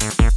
Thank you.